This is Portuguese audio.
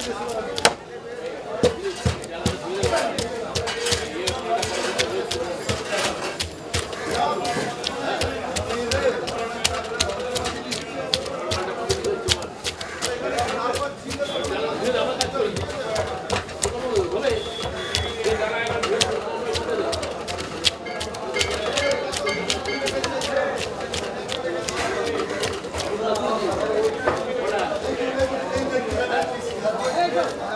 Obrigado. 네.